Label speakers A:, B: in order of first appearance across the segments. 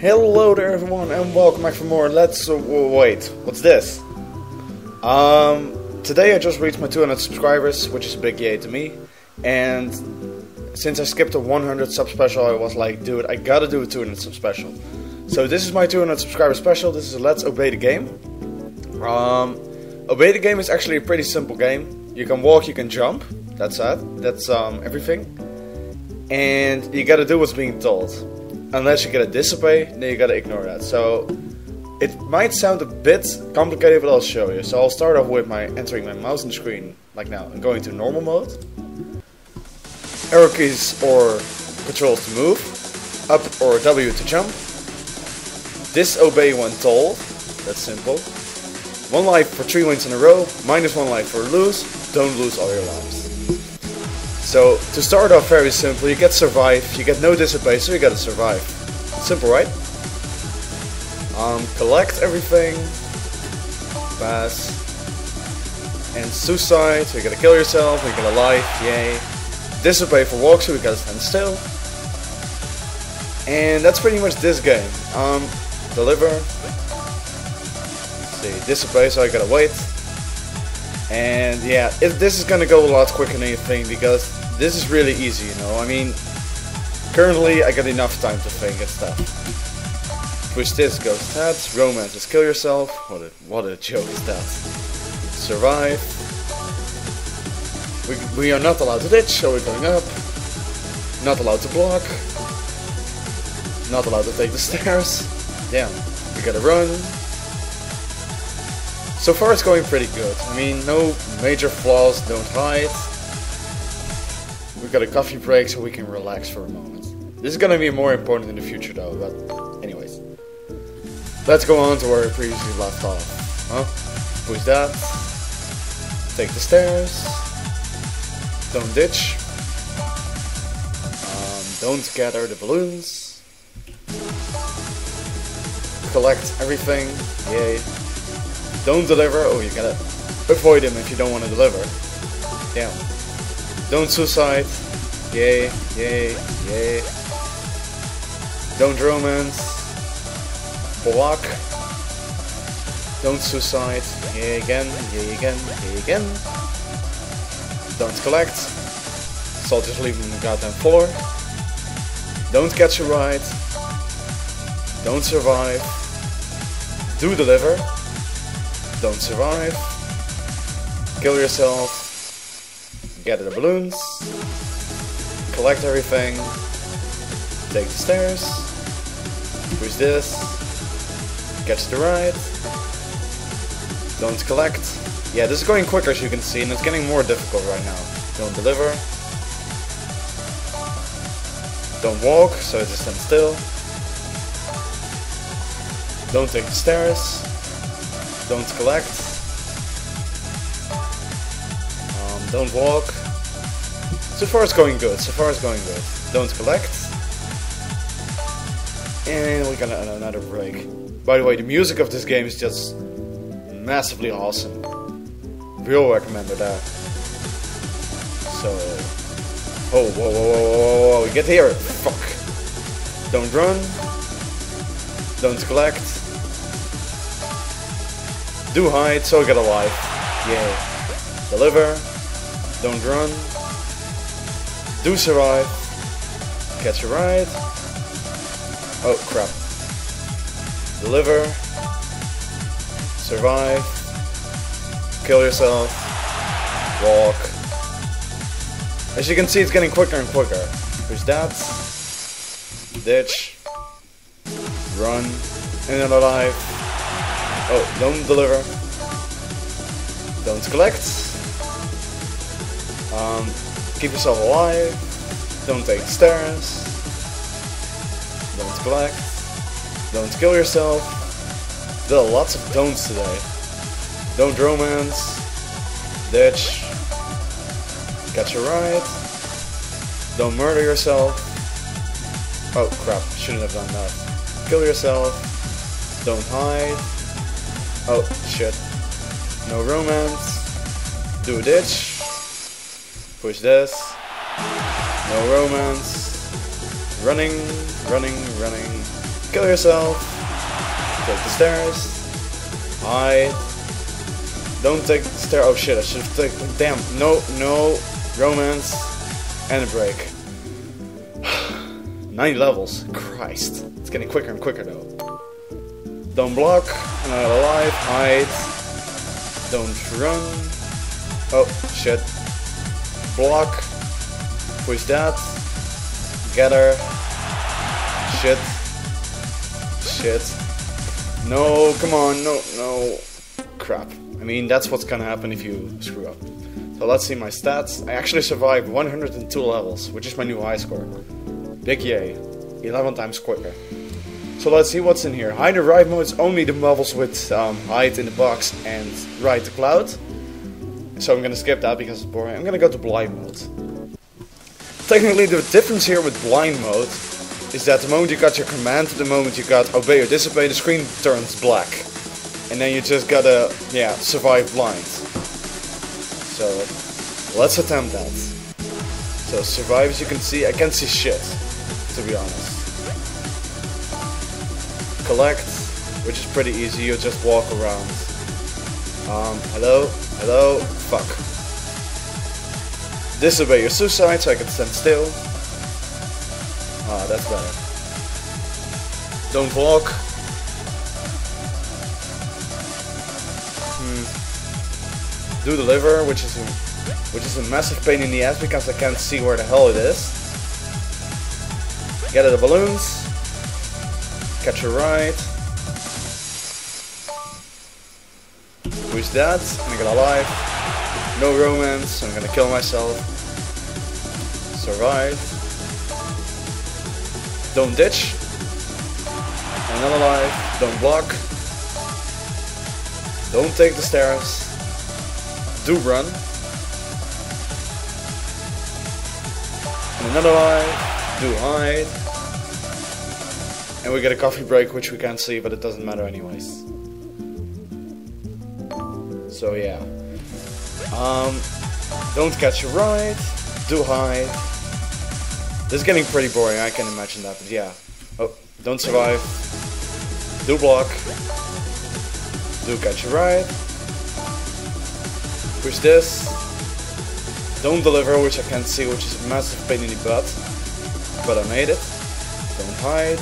A: Hello there everyone and welcome back for more Let's uh, wait, what's this? Um today I just reached my 200 subscribers, which is a big yay to me. And since I skipped a 100 sub special, I was like, dude, I gotta do a 200 sub special. So this is my 200 subscriber special. This is Let's Obey the Game. Um Obey the Game is actually a pretty simple game. You can walk, you can jump. That's it. That's um everything. And you gotta do what's being told unless you get a disobey, then you gotta ignore that. So it might sound a bit complicated, but I'll show you. So I'll start off with my entering my mouse on the screen, like now, and going to normal mode. Arrow keys or controls to move, up or W to jump. Disobey when told, that's simple. One life for three wins in a row, minus one life for lose, don't lose all your lives. So, to start off very simple, you get survive, you get no disobey, so you gotta survive. Simple, right? Um, collect everything, pass, and suicide, so you gotta kill yourself, you get a life, yay. Disobey for walk, so we gotta stand still. And that's pretty much this game. Um, deliver. Let's see, disobey, so I gotta wait. And yeah, it, this is gonna go a lot quicker than you think because this is really easy, you know. I mean, currently I got enough time to think and stuff. Push this, go stats, romance is kill yourself. What a what a joke is that? Survive. We, we are not allowed to ditch, so we're going up. Not allowed to block. Not allowed to take the stairs. Damn, we gotta run. So far it's going pretty good. I mean, no major flaws, don't hide. We got a coffee break so we can relax for a moment. This is gonna be more important in the future though, but anyways. Let's go on to where we previously left off. Huh? Push that. Take the stairs. Don't ditch. Um, don't gather the balloons. Collect everything. Yay. Don't deliver. Oh, you gotta avoid him if you don't want to deliver. Damn. Don't suicide. Yay, yay, yay. Don't romance. Block. Don't suicide. Yay again, yay again, yay again. Don't collect. So just leave him on the goddamn floor. Don't catch a ride. Don't survive. Do deliver. Don't survive. Kill yourself. Gather the balloons. Collect everything. Take the stairs. Push this. Catch the ride. Don't collect. Yeah, this is going quicker as you can see, and it's getting more difficult right now. Don't deliver. Don't walk, so just stand still. Don't take the stairs. Don't collect. Um, don't walk. So far it's going good, so far it's going good. Don't collect. And we got another break. By the way, the music of this game is just massively awesome. Real recommended that. So... Oh, whoa, whoa, whoa, whoa, whoa, get here! Fuck! Don't run. Don't collect. Do hide, so get a life. Yeah. Deliver. Don't run. Do survive. Catch a ride. Oh crap. Deliver. Survive. Kill yourself. Walk. As you can see, it's getting quicker and quicker. Push that. Ditch. Run. And then alive. Oh, don't deliver. Don't collect. Um, keep yourself alive. Don't take stairs. Don't collect. Don't kill yourself. There are lots of don'ts today. Don't romance. Ditch. Catch a ride. Don't murder yourself. Oh crap, shouldn't have done that. Kill yourself. Don't hide. Oh shit. No romance. Do a ditch. Push this. No romance. Running, running, running. kill yourself, take the stairs, hide, don't take the stair, oh shit, I should have taken, damn, no, no, romance, and a break. 90 levels, Christ, it's getting quicker and quicker though. Don't block, another alive, hide, don't run, oh shit, block, push that, gather, shit, shit, no, come on, no, no, crap. I mean, that's what's gonna happen if you screw up. So let's see my stats. I actually survived 102 levels, which is my new high score. Big yay. 11 times quicker. So let's see what's in here. Hide and ride mode is only the levels with um, hide in the box and ride the cloud. So I'm gonna skip that because it's boring. I'm gonna go to blind mode. Technically the difference here with blind mode is that the moment you got your command to the moment you got obey or disobey, the screen turns black. And then you just gotta, yeah, survive blind. So, let's attempt that. So, survive as you can see, I can't see shit, to be honest. Collect, which is pretty easy, you just walk around. Um, hello? Hello? Fuck. Disobey your suicide so I can stand still. Ah, that's better. Don't walk. Hmm. Do the liver, which is a, which is a massive pain in the ass because I can't see where the hell it is. Get at the balloons. Catch a ride. Who's that? I'm gonna alive. No romance. I'm gonna kill myself. Survive. Don't ditch. Another life. Don't block. Don't take the stairs. Do run. And another life. Do hide. And we get a coffee break, which we can't see, but it doesn't matter anyways. So yeah. Um, don't catch a ride. Do hide. This is getting pretty boring, I can imagine that, but yeah. Oh, don't survive. Do block. Do catch a ride. Push this. Don't deliver, which I can't see, which is a massive pain in the butt. But I made it. Don't hide.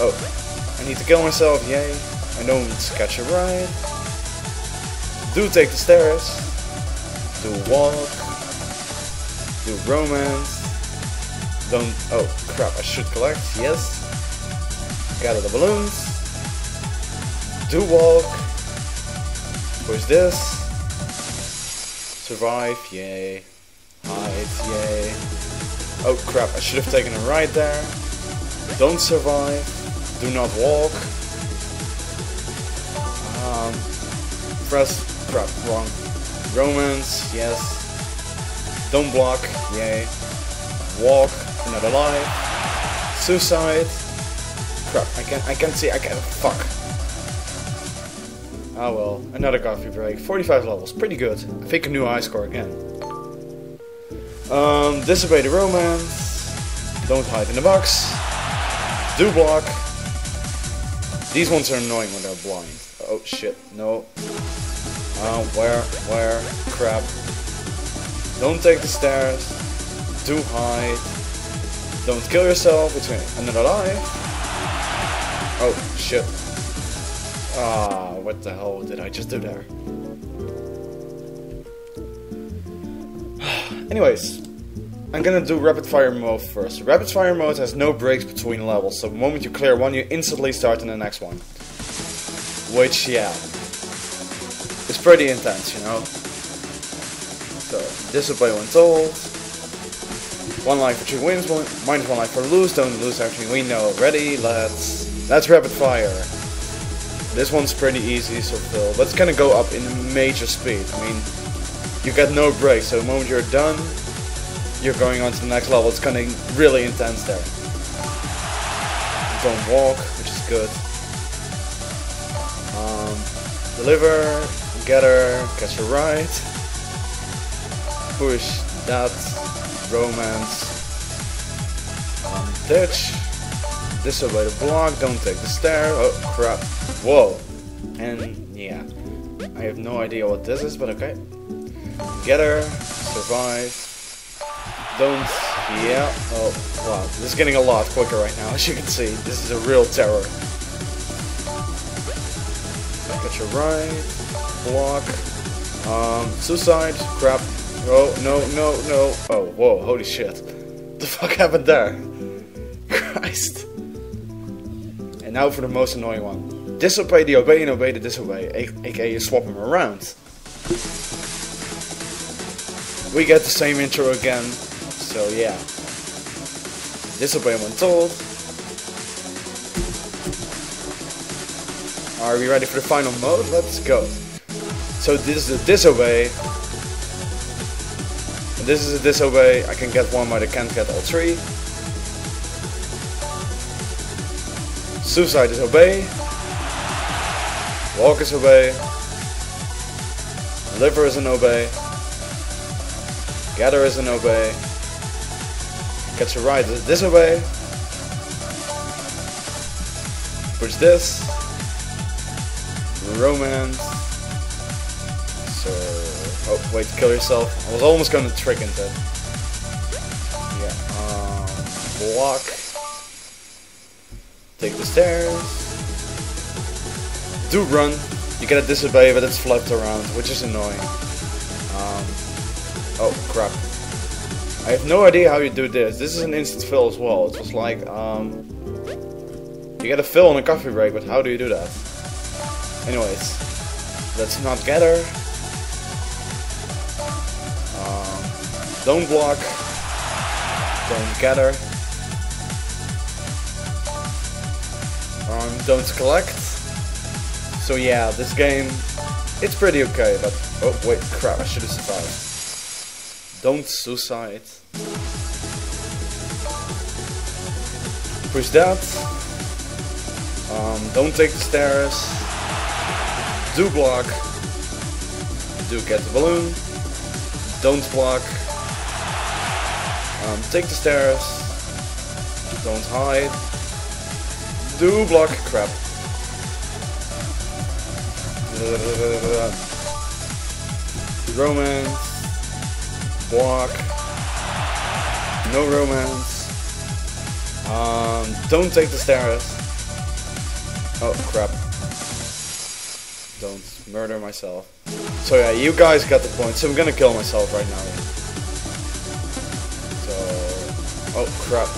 A: Oh, I need to kill myself, yay. I don't catch a ride. Do take the stairs. Do walk. Do romance. Don't. Oh crap! I should collect. Yes. Gather the balloons. Do walk. Push this. Survive. Yay. Hide. Yay. Oh crap! I should have taken a ride there. Don't survive. Do not walk. Um, press crap wrong. Romance. Yes. Don't block. Yay. Walk not alive. Suicide. Crap, I can't I can't see I can't fuck. Ah well, another coffee break. 45 levels, pretty good. I think a new high score again. Um, disobey the romance. Don't hide in the box. Do block. These ones are annoying when they're blind. Oh shit, no. Um, where, where, crap. Don't take the stairs. Do hide. Don't kill yourself, it's another life. Oh, shit. Ah, what the hell did I just do there? Anyways, I'm gonna do rapid fire mode first. Rapid fire mode has no breaks between levels, so the moment you clear one, you instantly start in the next one. Which, yeah, pretty intense, you know? So, disobey when told. One life for two wins, one, minus one life for lose, don't lose everything we know already. Let's let's rapid fire. This one's pretty easy, so Phil. But it's gonna go up in major speed. I mean, you get no break, so the moment you're done, you're going on to the next level. It's gonna really intense there. Don't walk, which is good. Um, deliver, get her, catch her right. Push that romance. Um, ditch. disobey the block, don't take the stair, oh crap, whoa, and yeah, I have no idea what this is, but okay. Get her, survive, don't, yeah, oh wow, this is getting a lot quicker right now, as you can see, this is a real terror. Get your right, block, um, suicide, crap, oh, no, no, no, oh, whoa, holy shit, the fuck happened there? Christ. And now for the most annoying one. Disobey the obey and obey the disobey, aka you swap them around. We get the same intro again, so yeah. Disobey when told. Are we ready for the final mode? Let's go. So this is a disobey. And this is a disobey. I can get one, but I can't get all three. Suicide is obey. Walk is obey. Liver is an obey. Gather is an obey. Catch a ride is disobey. Push this. Romance. Oh wait, kill yourself. I was almost gonna trick into it. Yeah. Um, block. Take the stairs. Do run. You get a disobey, but it's flipped around, which is annoying. Um, oh, crap. I have no idea how you do this. This is an instant fill as well. It was like, um, you get a fill on a coffee break, but how do you do that? Anyways, let's not gather. Don't block. Don't gather. um, don't collect. So yeah, this game, it's pretty okay, but... Oh, wait, crap, I should have survived. Don't suicide. Push that. Um, don't take the stairs. Do block. Do get the balloon. Don't block. Um, take the stairs. Don't hide. Do block crap. Romance. Block. No romance. Um, don't take the stairs. Oh crap. Don't murder myself. So yeah, you guys got the point. So I'm gonna kill myself right now. Oh crap.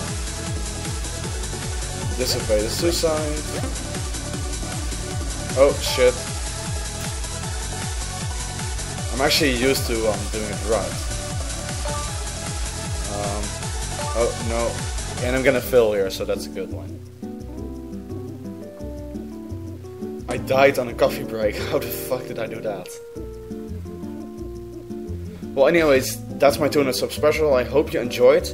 A: Disobey the suicide. Oh shit. I'm actually used to um, doing it right. Um, oh no. And I'm gonna fill here, so that's a good one. I died on a coffee break. How the fuck did I do that? Well, anyways, that's my 200 sub special. I hope you enjoyed.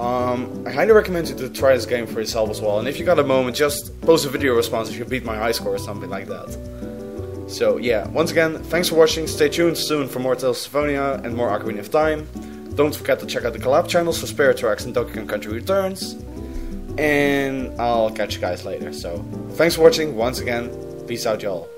A: Um, I highly recommend you to try this game for yourself as well. And if you got a moment, just post a video response if you beat my high score or something like that. So yeah, once again, thanks for watching. Stay tuned soon for more Tales of Symphonia and more Ocarina of Time. Don't forget to check out the collab channels for Spirit Tracks and Donkey Kong Country Returns. And I'll catch you guys later. So thanks for watching once again. Peace out, y'all.